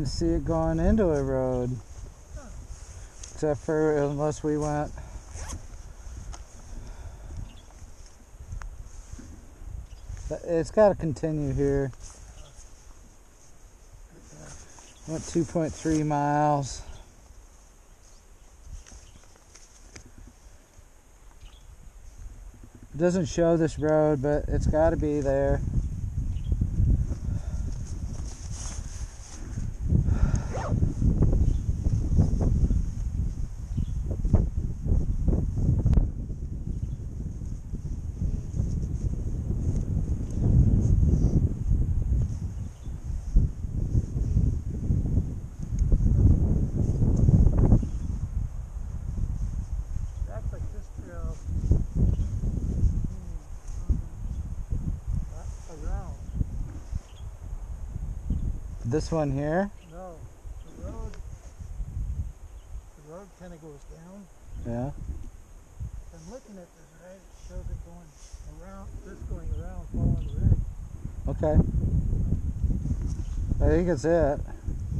didn't see it going into a road. Except for unless we went. It's got to continue here. Went 2.3 miles. It doesn't show this road, but it's got to be there. That's like this trail. Hmm, Around. This one here. No, the road. The road kind of goes down. Yeah. I'm looking at this right. It shows it going around. This going around, following the ridge. Okay. I think it's it.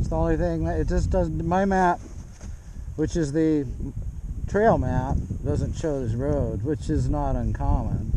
It's the only thing that it just doesn't. My map, which is the trail map, doesn't show this road, which is not uncommon.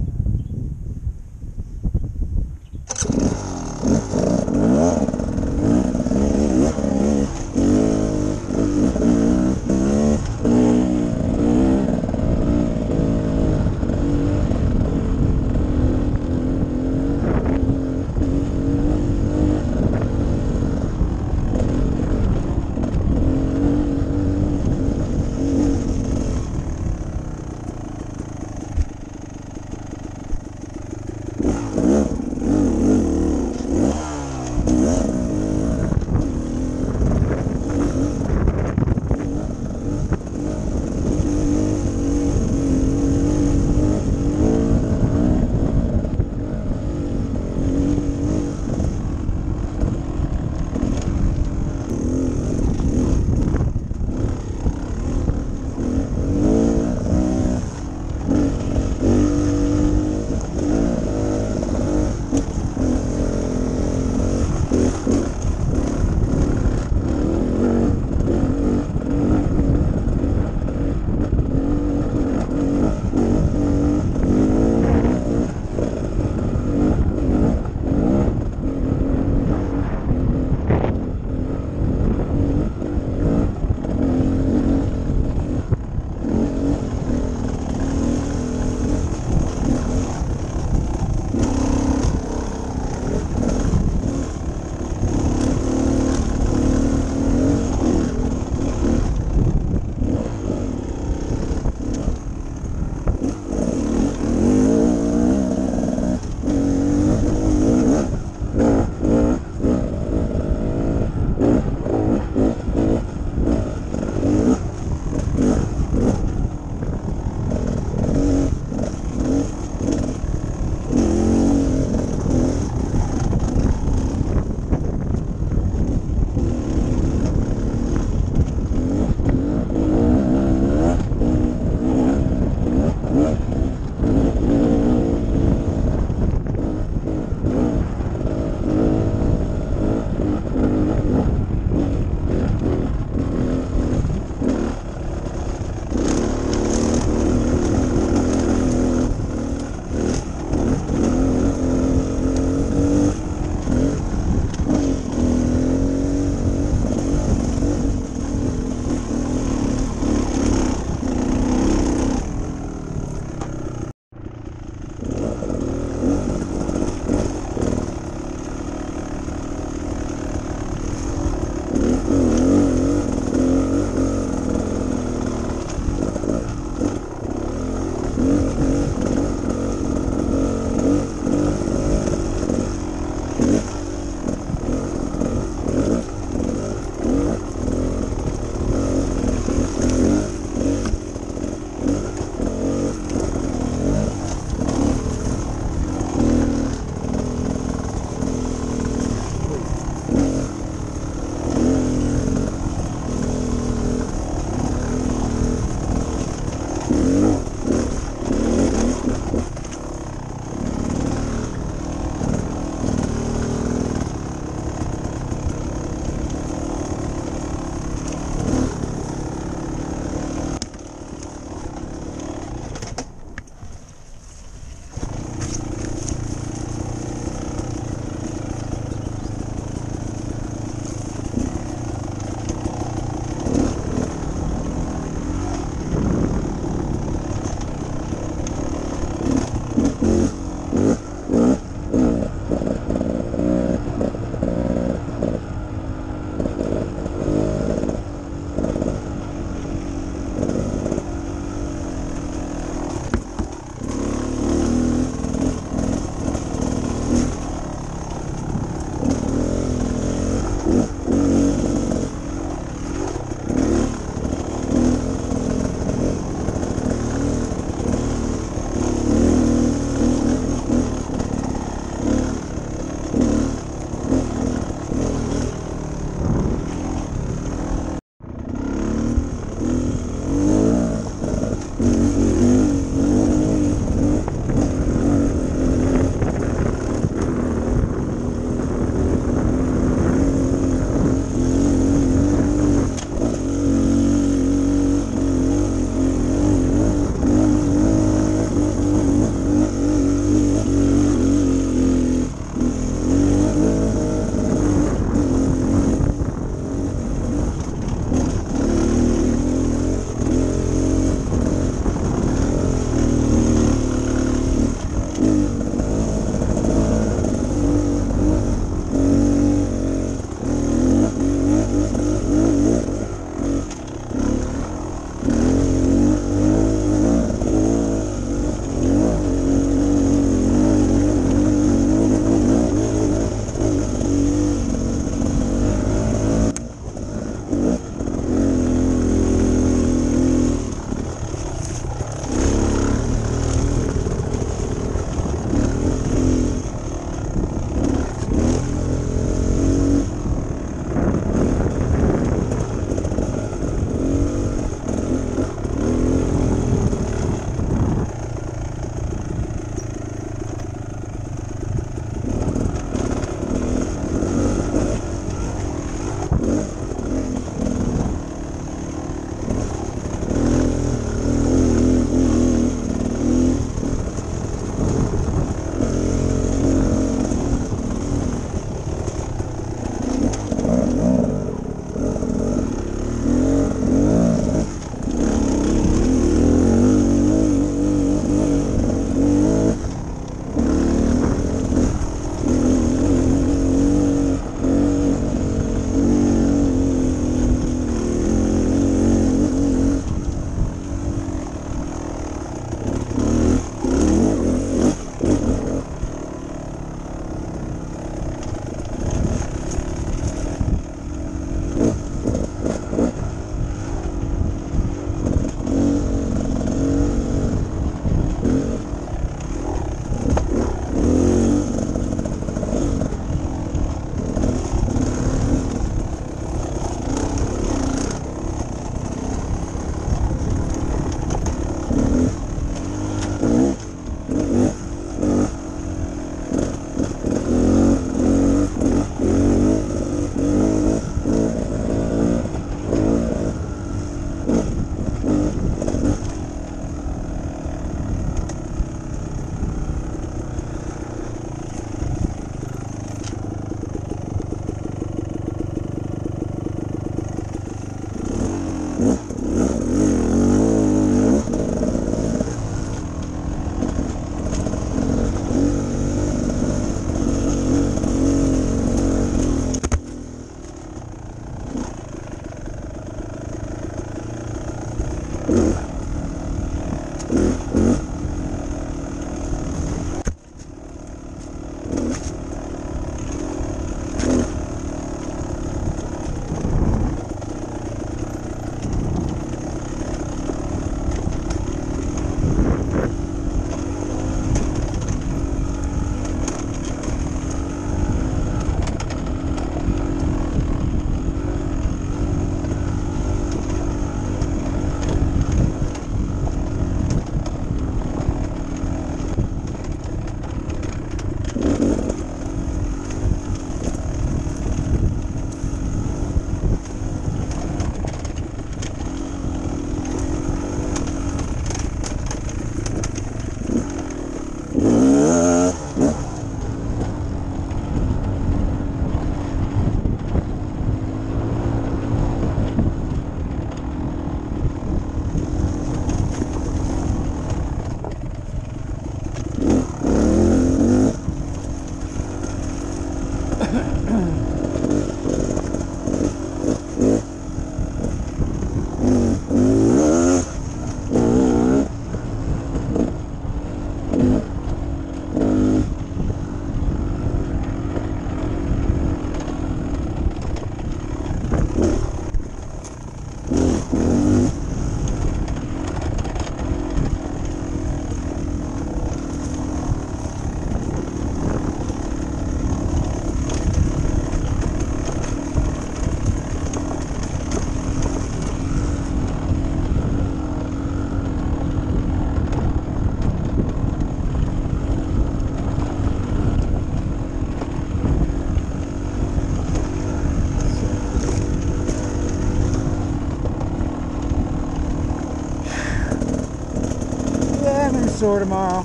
Tomorrow.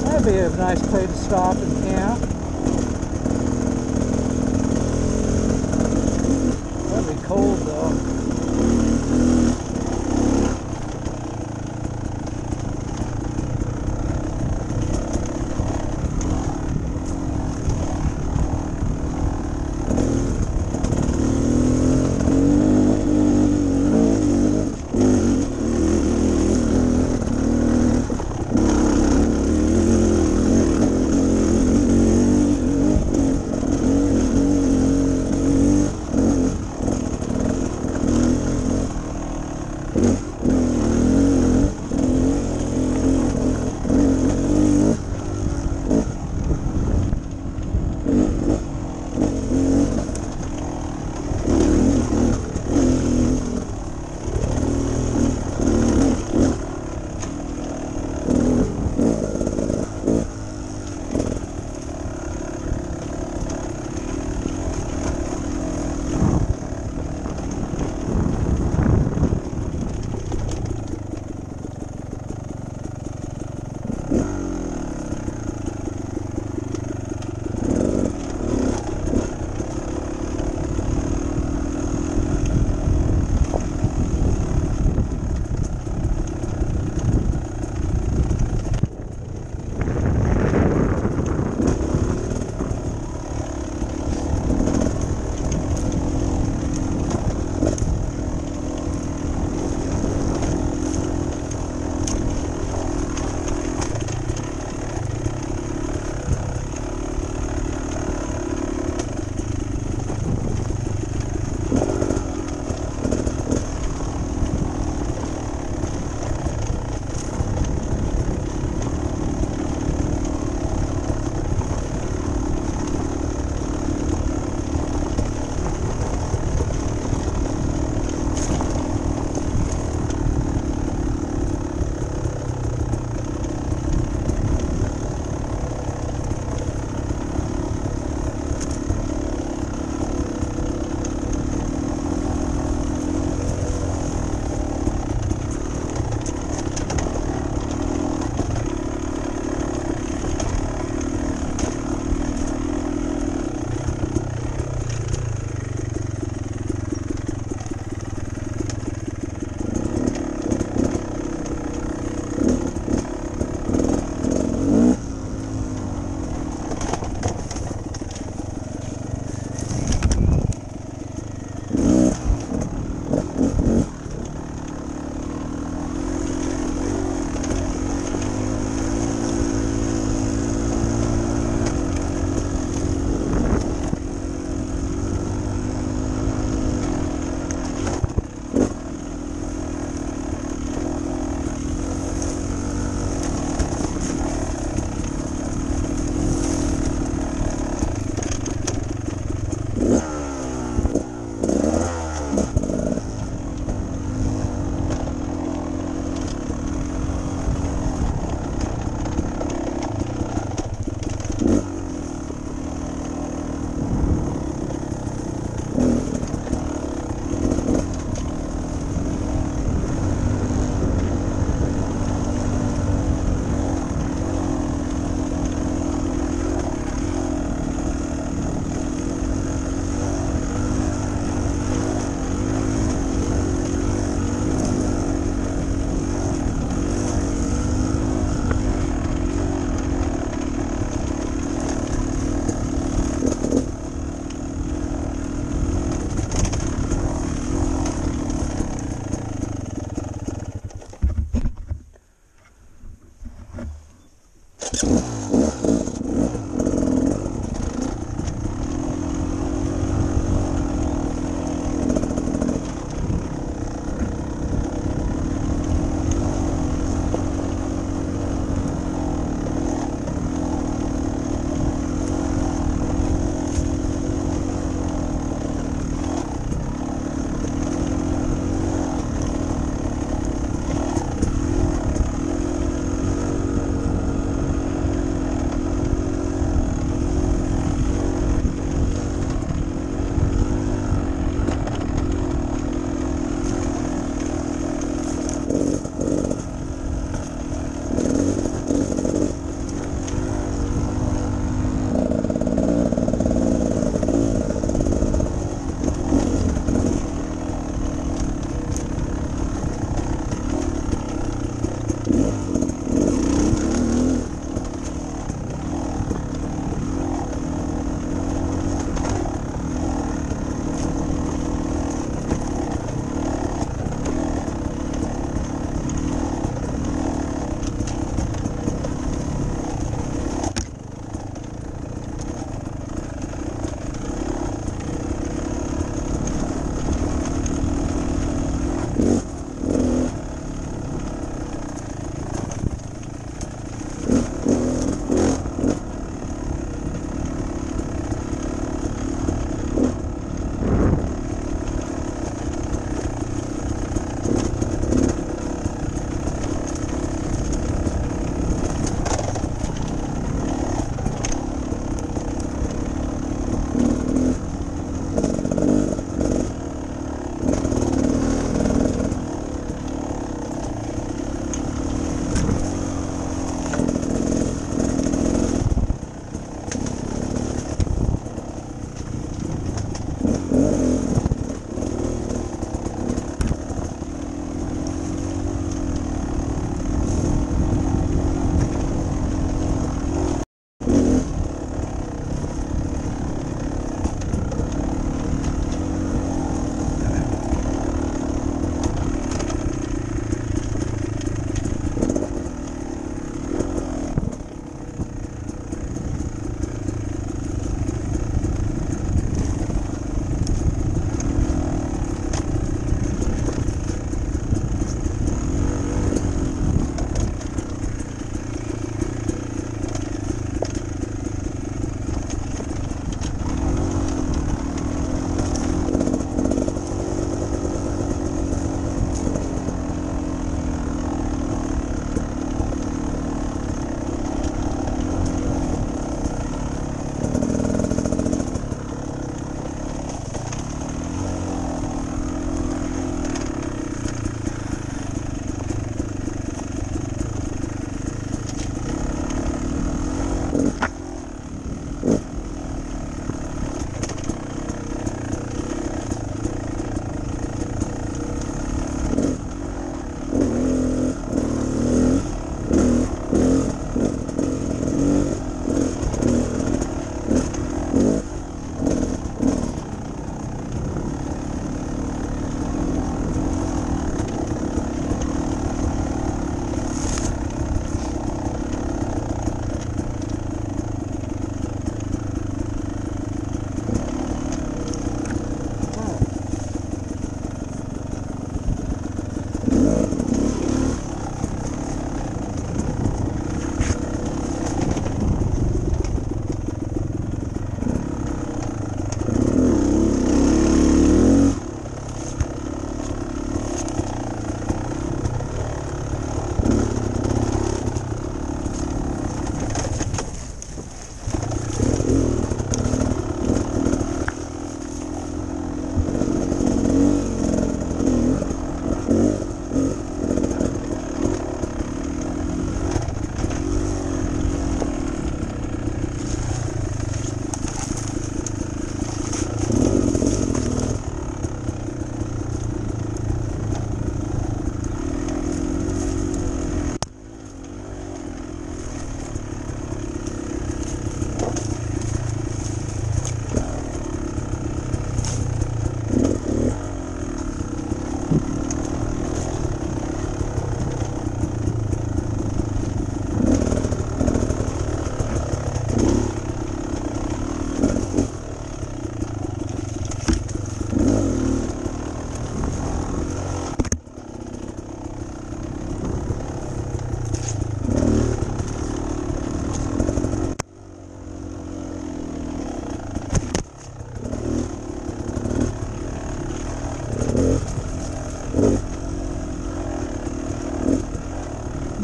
That'd be a nice place to stop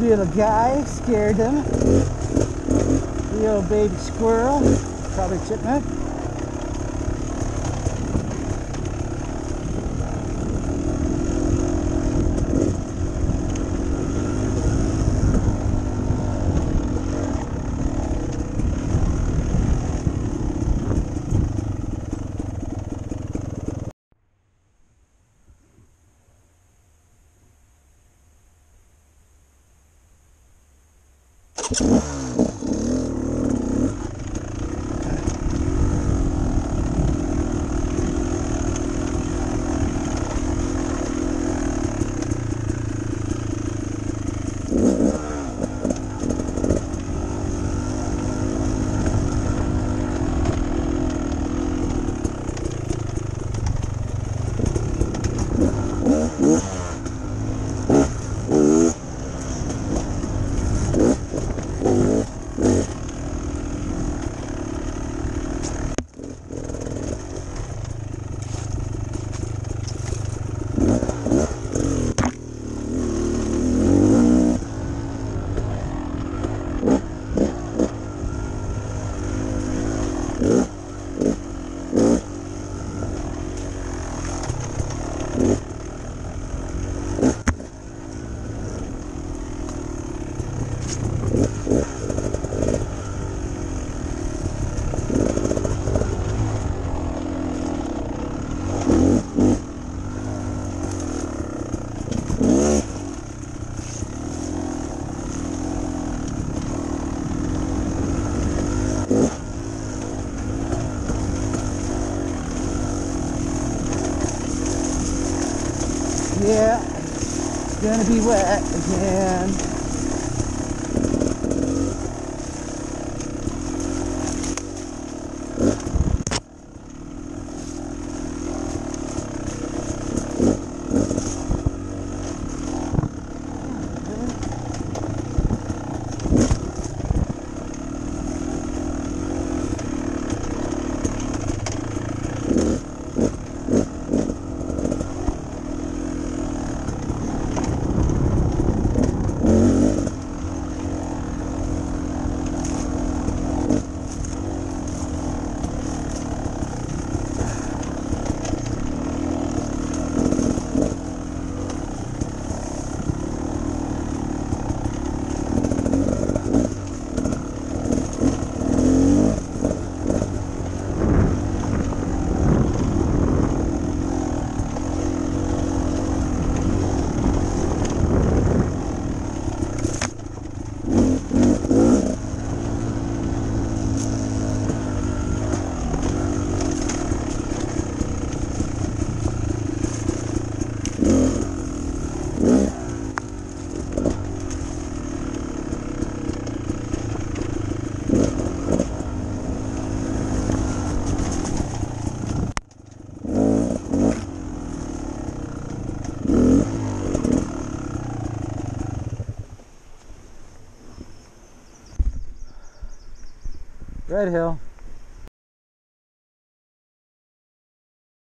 Little guy scared them. Little baby squirrel, probably chipmunk. Yeah, it's gonna be wet again. Red Hill.